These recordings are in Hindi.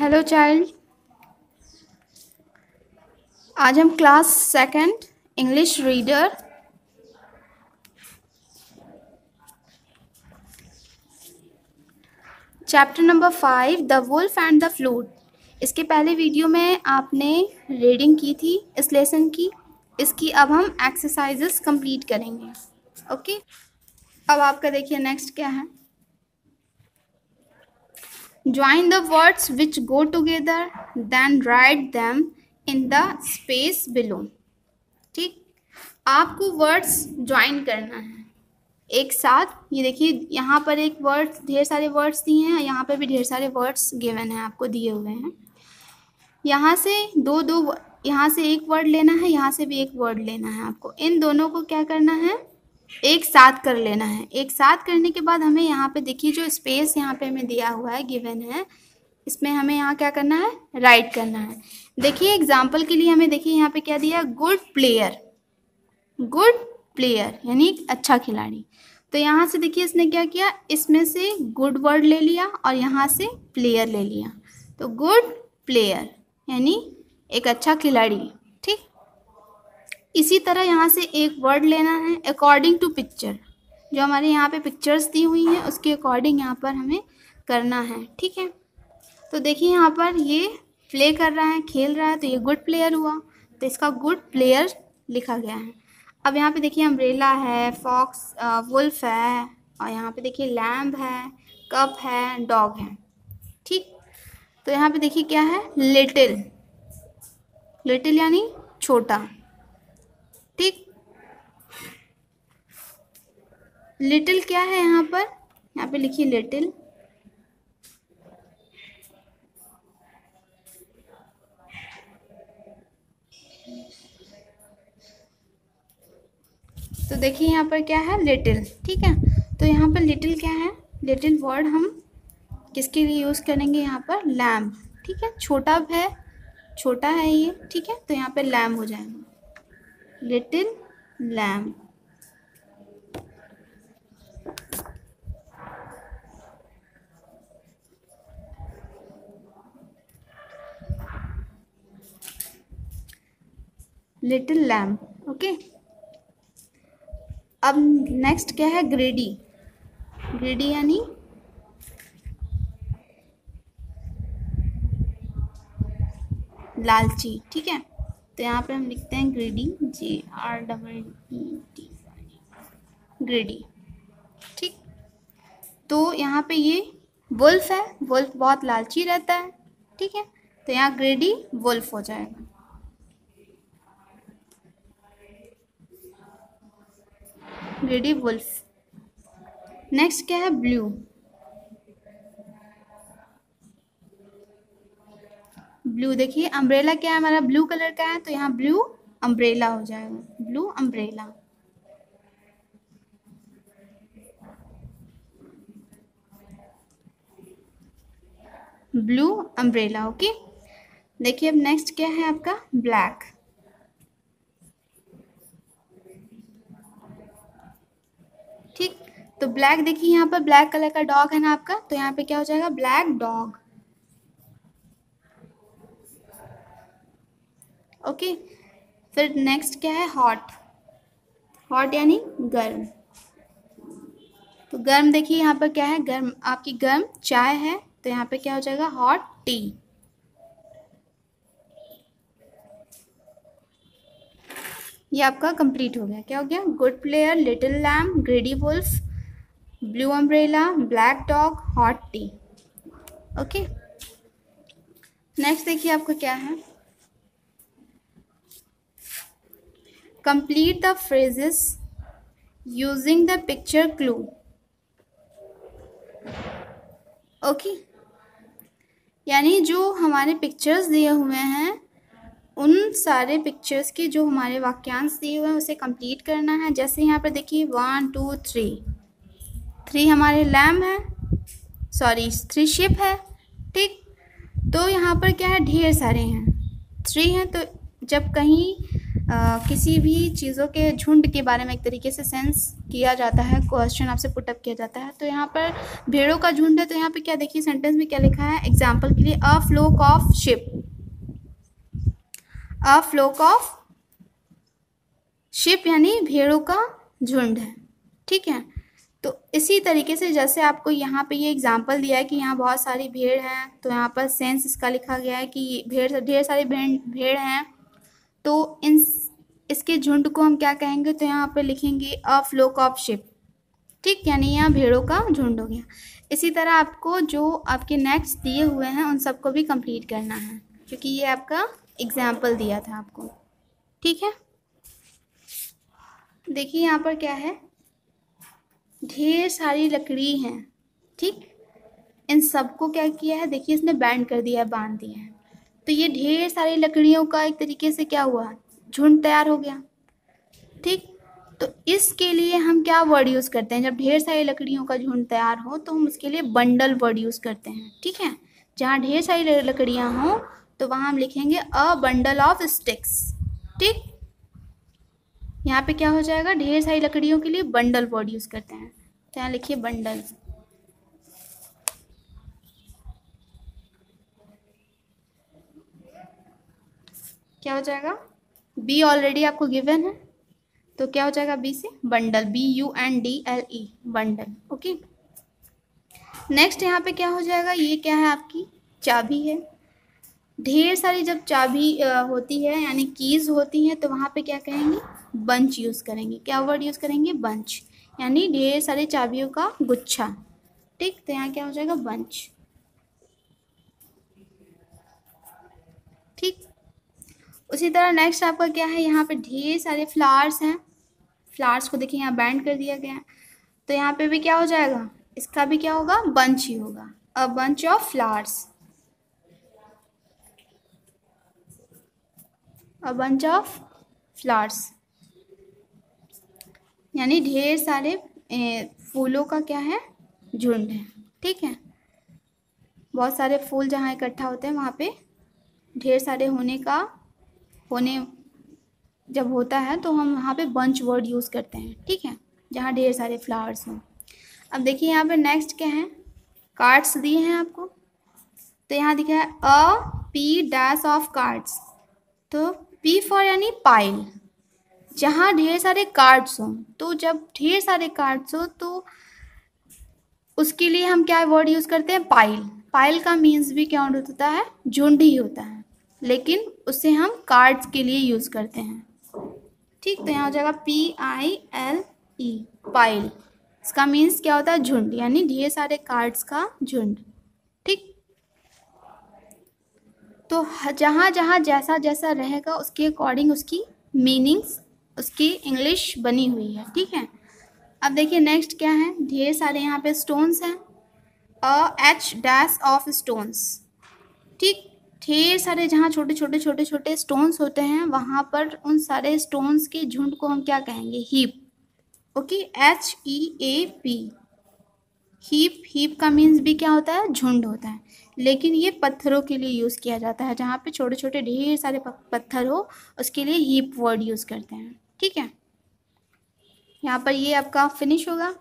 हेलो चाइल्ड आज हम class second English reader chapter number five the wolf and the flute इसके पहले वीडियो में आपने रीडिंग की थी, इस लेसन की. इसकी अब हम एक्सरसाइजेस कंप्लीट करेंगे. ओके अब आपका देखिए नेक्स्ट क्या है? Join the words which go together, then write them in the space below. ठीक? आपको वर्ड्स ज्वाइन करना है। एक साथ, ये देखिए, यहाँ पर एक वर्ड ढेर सारे वर्ड्स दिए हैं, यहाँ पर भी ढेर सारे वर्ड्स गिवन हैं, आपको दिए हुए हैं। यहाँ से दो दो, यहाँ से एक वर्ड लेना है, यहाँ से भी एक वर्ड लेना है आपको। इन दोनों को क्या करना है? एक साथ कर लेना है। एक साथ करने के बाद हमें यहाँ पे देखिए जो स्पेस यहाँ पे हमें दिया हुआ है गिवन है, इसमें हमें यहाँ क्या करना है? राइट करना है। देखिए एग्ज़ाम्पल के लिए हमें देखिए यहाँ पे क्या दिया गुड प्लेयर गुड प्लेयर यानी अच्छा खिलाड़ी। तो यहाँ से देखिए इसने क्या किया? इसमें से गुड वर्ड ले लिया और यहाँ से प्लेयर ले लिया। तो गुड प्लेयर यानी एक अच्छा खिलाड़ी। इसी तरह यहाँ से एक वर्ड लेना है अकॉर्डिंग टू पिक्चर जो हमारे यहाँ पे पिक्चर्स दी हुई हैं, उसके अकॉर्डिंग यहाँ पर हमें करना है, ठीक है? तो देखिए यहाँ पर ये प्ले कर रहा है, खेल रहा है तो ये गुड प्लेयर हुआ। तो इसका गुड प्लेयर लिखा गया है। अब यहाँ पे देखिए अम्ब्रेला है फॉक्स वुल्फ है, और यहाँ पे देखिए लैम्ब है कप है डॉग है, ठीक? तो यहाँ पे देखिए क्या है लिटिल लिटिल यानी छोटा। ठीक लिटिल क्या है यहाँ पर? यहाँ पे लिखिए लिटिल। तो देखिए यहाँ पर क्या है? लिटिल, ठीक है? तो यहाँ पर लिटिल क्या है? लिटिल वर्ड हम किसके लिए यूज़ करेंगे? यहाँ पर लैम्प, ठीक है? छोटा है छोटा है ये, ठीक है? तो यहाँ पर लैम्प हो जाएगा। Little lamb. Little lamp okay अब नेक्स्ट क्या है? ग्रेडी ग्रेडी यानी लालची, ठीक है? तो यहाँ पे हम लिखते हैं greedy J R double E D greedy ठीक? तो यहाँ पे ये वुल्फ है वुल्फ बहुत लालची रहता है, ठीक है? तो यहाँ ग्रेडी वुल्फ हो जाएगा। ग्रेडी वुल्फ नेक्स्ट क्या है? ब्लू ब्लू देखिए अम्ब्रेला क्या है? हमारा ब्लू कलर का है तो यहाँ ब्लू अम्ब्रेला हो जाएगा। Blue umbrella blue umbrella okay देखिए, अब नेक्स्ट क्या है आपका? ब्लैक ठीक तो ब्लैक देखिए, यहाँ पर ब्लैक कलर का डॉग है ना आपका तो यहाँ पे क्या हो जाएगा? ब्लैक डॉग ओके फिर नेक्स्ट क्या है? हॉट हॉट यानी गर्म। तो गर्म देखिए यहाँ पर क्या है? गर्म, आपकी गर्म चाय है तो यहाँ पे क्या हो जाएगा? हॉट टी ये आपका कंप्लीट हो गया। क्या हो गया? Good player little lamb greedy wolf blue umbrella black dog hot tea okay next देखिए आपका क्या है? Complete the phrases using the picture clue. Okay okay. यानी जो हमारे पिक्चर्स दिए हुए हैं, उन सारे पिक्चर्स के जो हमारे वाक्यांश दिए हुए हैं, उसे कंप्लीट करना है। जैसे यहाँ पर देखिए वन टू थ्री थ्री हमारे लैम्प है। सॉरी थ्री शिप है। ठीक? तो यहाँ पर क्या है? ढेर सारे हैं। थ्री हैं तो जब कहीं किसी भी चीज़ों के झुंड के बारे में एक तरीके से सेंस किया जाता है क्वेश्चन आपसे पुटअप किया जाता है। तो यहाँ पर भेड़ों का झुंड है तो यहाँ पे क्या देखिए सेंटेंस में क्या लिखा है? एग्ज़ाम्पल के लिए a flock of sheep a flock of sheep यानी भेड़ों का झुंड है। ठीक है? तो इसी तरीके से जैसे आपको यहाँ पे ये एग्ज़ाम्पल दिया है कि यहाँ बहुत सारी भेड़ हैं तो यहाँ पर सेंस इसका लिखा गया है कि भेड़, ढेर सारी भेड़ भेड़ हैं। तो इन इसके झुंड को हम क्या कहेंगे? तो यहाँ पर लिखेंगे अ फ्लोक ऑफ़ शिप। ठीक, यानी यहाँ भेड़ों का झुंड हो गया। इसी तरह आपको जो आपके नेक्स्ट दिए हुए हैं, उन सबको भी कंप्लीट करना है, क्योंकि ये आपका एग्ज़ाम्पल दिया था आपको। ठीक है? देखिए यहाँ पर क्या है? ढेर सारी लकड़ी हैं। ठीक? इन सबको क्या किया है? देखिए, इसने बैंड कर दिया है, बाँध दिया है। तो ये ढेर सारी लकड़ियों का एक तरीके से क्या हुआ? झुंड तैयार हो गया। ठीक? तो इसके लिए हम क्या वर्ड यूज़ करते हैं? जब ढेर सारी लकड़ियों का झुंड तैयार हो तो हम उसके लिए बंडल वर्ड यूज़ करते हैं। ठीक है? जहाँ ढेर सारी लकड़ियाँ हों तो वहाँ हम लिखेंगे अ बंडल ऑफ़ स्टिक्स ठीक? यहाँ पे क्या हो जाएगा? ढेर सारी लकड़ियों के लिए बंडल वर्ड यूज़ करते हैं। तो यहाँ लिखिए बंडल क्या हो जाएगा? बी ऑलरेडी आपको गिवन है तो क्या हो जाएगा बी से? Bundle B U N D L E bundle okay next यहाँ पे क्या हो जाएगा? ये क्या है आपकी? चाबी है। ढेर सारी जब चाबी होती है, यानी कीज़ होती हैं तो वहाँ पे क्या कहेंगे? बंच यूज़ करेंगे। क्या वर्ड यूज़ करेंगे? बंच यानी ढेर सारी चाबियों का गुच्छा, ठीक? तो यहाँ क्या हो जाएगा? बंच ठीक? उसी तरह नेक्स्ट आपका क्या है? यहाँ पे ढेर सारे फ्लावर्स हैं। फ्लावर्स को देखिए, यहाँ बैंड कर दिया गया है। तो यहाँ पे भी क्या हो जाएगा? इसका भी क्या होगा? बंच ही होगा। A bunch of flowers a bunch of flowers यानी ढेर सारे फूलों का क्या है? झुंड है। ठीक है? बहुत सारे फूल जहाँ इकट्ठा होते हैं, वहाँ पे ढेर सारे होने का होने जब होता है तो हम वहाँ पे बंच वर्ड यूज़ करते हैं, ठीक है? जहाँ ढेर सारे फ्लावर्स हों। अब देखिए यहाँ पे नेक्स्ट क्या है? कार्ड्स दिए हैं आपको। तो यहाँ दिखा है a P dash of cards तो पी फॉर यानी पाइल जहाँ ढेर सारे कार्ड्स हों तो जब ढेर सारे कार्ड्स हो तो उसके लिए हम क्या वर्ड यूज़ करते हैं? पाइल पाइल का मीन्स भी क्या होता है? झुंड ही होता है। लेकिन उसे हम कार्ड्स के लिए यूज़ करते हैं। ठीक तो यहाँ हो जाएगा P I L E pile इसका मीन्स क्या होता है? झुंड, यानी ढेर सारे कार्ड्स का झुंड। ठीक? तो जहाँ जहाँ जैसा जैसा रहेगा, उसके अकॉर्डिंग उसकी मीनिंग्स उसकी इंग्लिश बनी हुई है। ठीक है? अब देखिए नेक्स्ट क्या है? ढेर सारे यहाँ पे स्टोन्स हैं। A H dash of stones ठीक? ढेर सारे जहाँ छोटे छोटे छोटे छोटे स्टोन्स होते हैं, वहाँ पर उन सारे स्टोन्स के झुंड को हम क्या कहेंगे? Heap. Okay? H E A P heap heap का मीन्स भी क्या होता है? झुंड होता है। लेकिन ये पत्थरों के लिए यूज़ किया जाता है। जहाँ पे छोटे छोटे ढेर सारे पत्थर हो, उसके लिए हीप वर्ड यूज़ करते हैं। ठीक है? यहाँ पर ये आपका फिनिश होगा।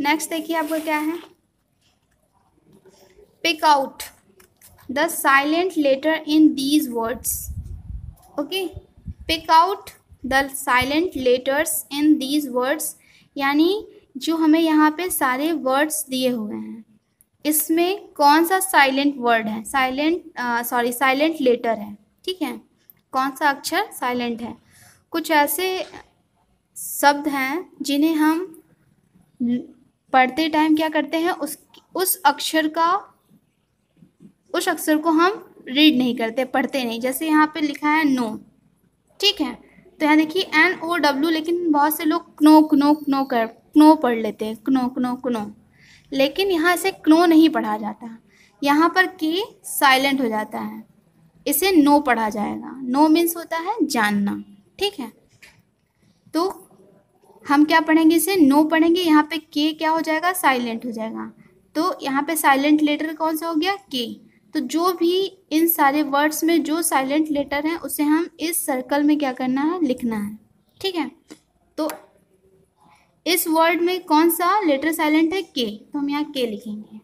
नेक्स्ट देखिए आपका क्या है? Pick out the silent letter in these words okay pick out the silent letters in these words यानी जो हमें यहाँ पे सारे वर्ड्स दिए हुए हैं। इसमें कौन सा साइलेंट वर्ड है? साइलेंट सॉरी साइलेंट लेटर है। ठीक है? कौन सा अक्षर साइलेंट है? कुछ ऐसे शब्द हैं जिन्हें हम पढ़ते टाइम क्या करते हैं? उस उस अक्षर का उस अक्षर को हम रीड नहीं करते, पढ़ते नहीं। जैसे यहाँ पे लिखा है नो ठीक है? तो यहाँ देखिए एन ओ डब्ल्यू लेकिन बहुत से लोग क्नो क्नो क्नो कर क्नो पढ़ लेते हैं। क्नो क्नो क्नो लेकिन यहाँ इसे क्नो नहीं पढ़ा जाता। यहाँ पर के साइलेंट हो जाता है। इसे नो पढ़ा जाएगा। नो मीन्स होता है जानना, ठीक है? तो हम क्या पढ़ेंगे इसे? नो पढ़ेंगे। यहाँ पे के क्या हो जाएगा? साइलेंट हो जाएगा। तो यहाँ पे साइलेंट लेटर कौन सा हो गया? के। तो जो भी इन सारे वर्ड्स में जो साइलेंट लेटर है, उसे हम इस सर्कल में क्या करना है? लिखना है। ठीक है? तो इस वर्ड में कौन सा लेटर साइलेंट है? के तो हम यहाँ के लिखेंगे।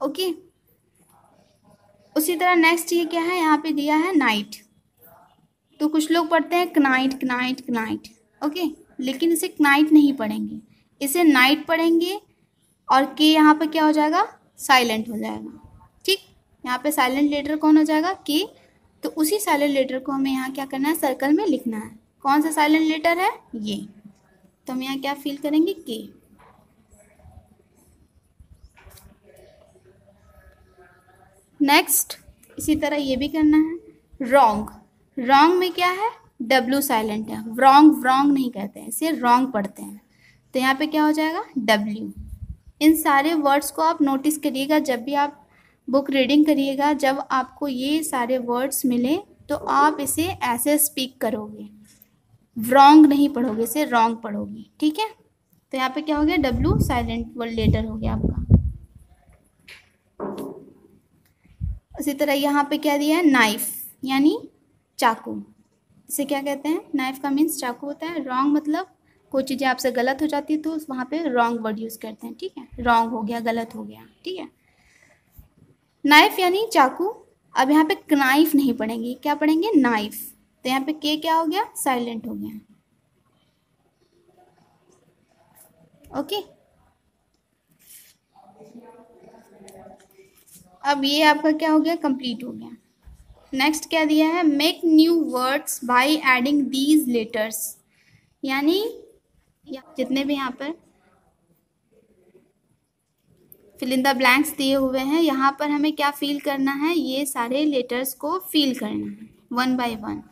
ओके उसी तरह नेक्स्ट ये क्या है? यहाँ पे दिया है नाइट तो कुछ लोग पढ़ते हैं कनाइट कनाइट कनाइट ओके लेकिन इसे कनाइट नहीं पढ़ेंगे। इसे नाइट पढ़ेंगे। और के यहाँ पे क्या हो जाएगा? साइलेंट हो जाएगा। ठीक? यहाँ पे साइलेंट लेटर कौन हो जाएगा? के तो उसी साइलेंट लेटर को हमें यहाँ क्या करना है? सर्कल में लिखना है। कौन सा साइलेंट लेटर है? ये। तो हम यहाँ क्या फील करेंगे? के नेक्स्ट इसी तरह ये भी करना है। रॉन्ग रॉन्ग में क्या है? डब्लू साइलेंट है। रॉन्ग व्रॉन्ग नहीं कहते हैं। इसे रॉन्ग पढ़ते हैं। तो यहाँ पे क्या हो जाएगा? डब्ल्यू इन सारे वर्ड्स को आप नोटिस करिएगा, जब भी आप बुक रीडिंग करिएगा, जब आपको ये सारे वर्ड्स मिले तो आप इसे ऐसे स्पीक करोगे। रॉन्ग नहीं पढ़ोगे, इसे रॉन्ग पढ़ोगे, ठीक है? तो यहाँ पे क्या हो गया? डब्ल्यू साइलेंट वर्ड लेटर हो गया आपका। उसी तरह यहाँ पे क्या दिया है? नाइफ यानी चाकू। इसे क्या कहते हैं? नाइफ का मीन्स चाकू होता है। रॉन्ग मतलब कोई चीज़ें आपसे गलत हो जाती है तो वहाँ पे रॉन्ग वर्ड यूज़ करते हैं, ठीक है? रॉन्ग हो गया, गलत हो गया, ठीक है? नाइफ यानी चाकू। अब यहाँ पे नाइफ नहीं पढ़ेंगे, क्या पढ़ेंगे? नाइफ तो यहाँ पे के क्या हो गया? साइलेंट हो गया। ओके अब ये आपका क्या हो गया? कंप्लीट हो गया। नेक्स्ट क्या दिया है? Make new words by adding these letters यानी जितने भी यहाँ पर फिल इन द ब्लैंक्स दिए हुए हैं, यहाँ पर हमें क्या फील करना है? ये सारे लेटर्स को फील करना है वन बाय वन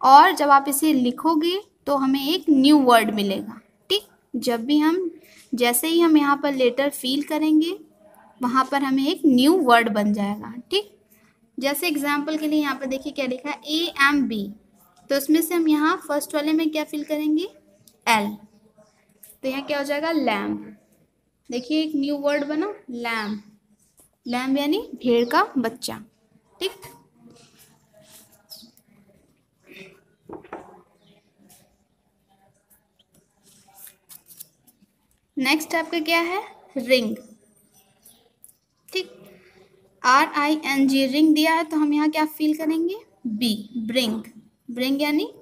और जब आप इसे लिखोगे तो हमें एक न्यू वर्ड मिलेगा, ठीक? जब भी हम, जैसे ही हम यहाँ पर लेटर फील करेंगे, वहाँ पर हमें एक न्यू वर्ड बन जाएगा, ठीक? जैसे एग्ज़ाम्पल के लिए यहाँ पर देखिए क्या लिखा है ए एम बी तो उसमें से हम यहाँ फ़र्स्ट वाले में क्या फील करेंगे? एल तो यहाँ क्या हो जाएगा? लैम्प देखिए, एक न्यू वर्ड बना लैम्प लैम्प यानी भेड़ का बच्चा। ठीक? नेक्स्ट आपका क्या है? रिंग ठीक? R I N G ring दिया है तो हम यहाँ क्या फील करेंगे? बी ब्रिंग ब्रिंग यानी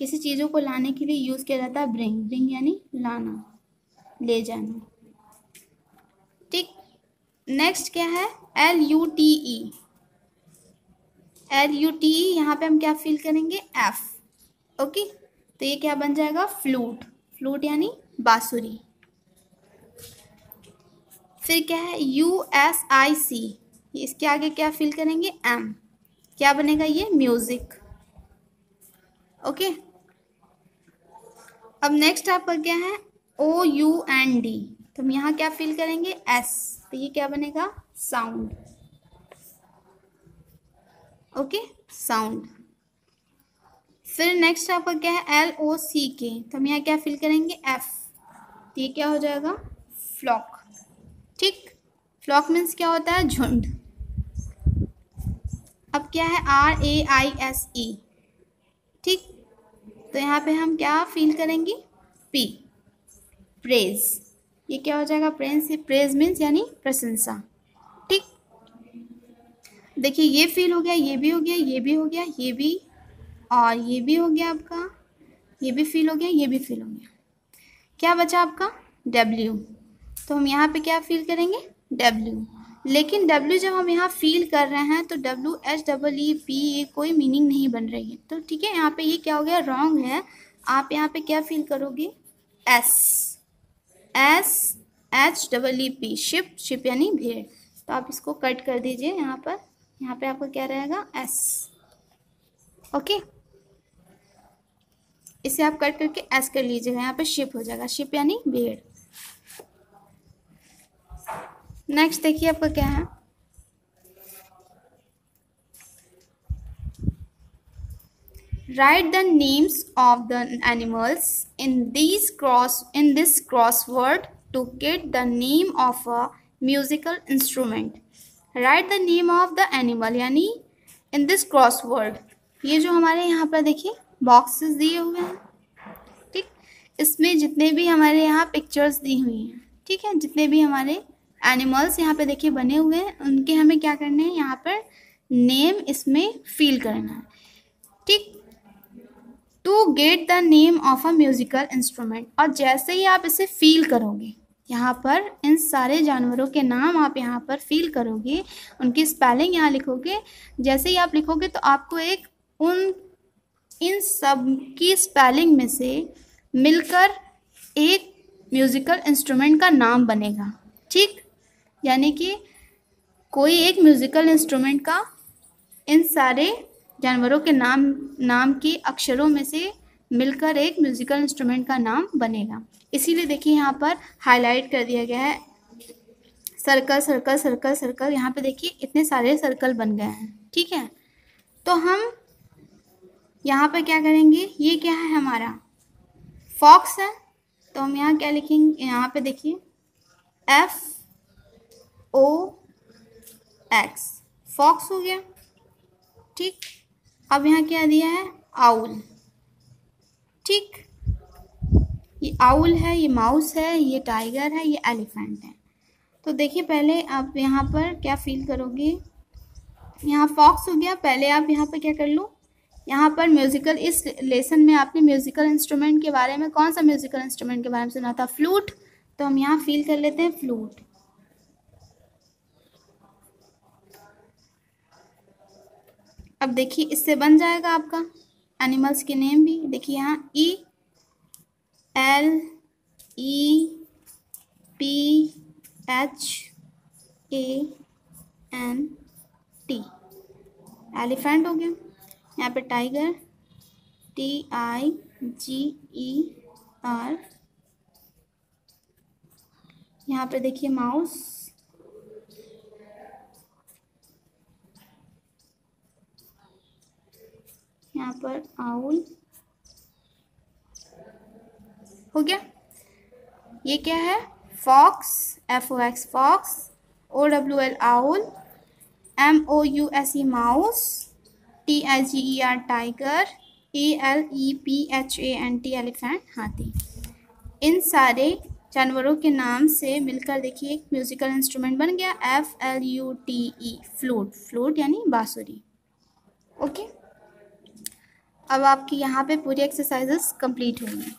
किसी चीज़ों को लाने के लिए यूज़ किया जाता है ब्रिंग ब्रिंग यानी लाना, ले जाना। ठीक नेक्स्ट क्या है? L U T E L U T E यहाँ पे हम क्या फील करेंगे? एफ़ ओके तो ये क्या बन जाएगा? फ्लूट फ्लूट यानी बांसुरी। फिर क्या है? यू एस आई सी इसके आगे क्या फील करेंगे? एम क्या बनेगा ये? म्यूज़िक ओके अब नेक्स्ट आपका क्या है? ओ यू एन डी तो हम यहाँ क्या फिल करेंगे? एस तो ये क्या बनेगा? साउंड ओके साउंड फिर नेक्स्ट आपका क्या है? एल ओ सी के तो हम यहाँ क्या फिल करेंगे? एफ़ तो ये क्या हो जाएगा? फ्लॉक ठीक? फ्लॉक मीन्स क्या होता है? झुंड. अब क्या है? R A I S E ठीक? तो यहाँ पे हम क्या फील करेंगे? पी प्रेज ये क्या हो जाएगा? प्रेज प्रेज मीन्स यानी प्रशंसा। ठीक? देखिए, ये फील हो गया, ये भी हो गया, ये भी हो गया, ये भी और ये भी हो गया आपका, ये भी फील हो गया, ये भी फील हो गया। क्या बचा आपका? डब्ल्यू तो हम यहाँ पे क्या फील करेंगे? डब्ल्यू लेकिन डब्ल्यू जब हम यहाँ फील कर रहे हैं तो W H double E P ये कोई मीनिंग नहीं बन रही है। तो ठीक है, यहाँ पे ये क्या हो गया? रॉन्ग है। आप यहाँ पे क्या फील करोगे? S S H double E P sheep sheep यानी भेड़। तो आप इसको कट कर दीजिए यहाँ पर। यहाँ पे आपका क्या रहेगा? एस ओके इसे आप कट करके एस कर लीजिएगा। यहाँ पे शिप हो जाएगा। शिप यानी भेड़। नेक्स्ट देखिए आपका क्या है। Write the names of the animals in this cross in this crossword to get the name of a musical instrument. Write the name of the animal, यानी in this crossword. ये जो हमारे यहाँ पर देखिए बॉक्सेस दिए हुए हैं। ठीक? इसमें जितने भी हमारे यहाँ पिक्चर्स दी हुई हैं। ठीक है? जितने भी हमारे एनिमल्स यहाँ पे देखिए बने हुए हैं। उनके हमें क्या करने हैं? यहाँ पर नेम इसमें फील करना है। ठीक? To get the name of a musical instrument और जैसे ही आप इसे फील करोगे, यहाँ पर इन सारे जानवरों के नाम आप यहाँ पर फील करोगे, उनकी स्पेलिंग यहाँ लिखोगे। जैसे ही आप लिखोगे तो आपको एक उन, इन सब की स्पेलिंग में से मिलकर एक म्यूज़िकल इंस्ट्रूमेंट का नाम बनेगा। ठीक? यानी कि कोई एक म्यूज़िकल इंस्ट्रूमेंट का इन सारे जानवरों के नाम नाम के अक्षरों में से मिलकर एक म्यूज़िकल इंस्ट्रूमेंट का नाम बनेगा। इसीलिए देखिए यहाँ पर हाईलाइट कर दिया गया है। सर्कल सर्कल सर्कल सर्कल यहाँ पे देखिए इतने सारे सर्कल बन गए हैं। ठीक है? तो हम यहाँ पर क्या करेंगे? ये क्या है हमारा? फॉक्स है। तो हम यहाँ क्या लिखेंगे? यहाँ पे देखिए एफ़ ओ एक्स फॉक्स हो गया। ठीक। अब यहाँ क्या दिया है? आउल ठीक। ये आउल है, ये माउस है, ये टाइगर है, ये एलिफेंट है। तो देखिए, पहले आप यहाँ पर क्या फील करोगे? यहाँ फॉक्स हो गया। पहले आप यहाँ पर क्या कर लो? यहाँ पर म्यूज़िकल इस लेसन में आपने म्यूज़िकल इंस्ट्रूमेंट के बारे में, कौन सा म्यूज़िकल इंस्ट्रूमेंट के बारे में सुना था? फ्लूट तो हम यहाँ फील कर लेते हैं फ्लूट अब देखिए, इससे बन जाएगा आपका एनिमल्स के नेम भी। देखिए यहाँ E L E P H A N T elephant हो गया। यहाँ पे tiger T I G E R यहाँ पे देखिए माउस यहाँ पर आउल। हो गया? ये क्या है? Fox F O X fox O W L owl M O U S E mouse T I G E R tiger A L E P H A N T elephant हाथी। इन सारे जानवरों के नाम से मिलकर देखिए, एक म्यूज़िकल इंस्ट्रूमेंट बन गया F L U T E flute flute यानी बाँसुरी। ओके अब आपकी यहाँ पे पूरी एक्सरसाइजेस कंप्लीट होंगी।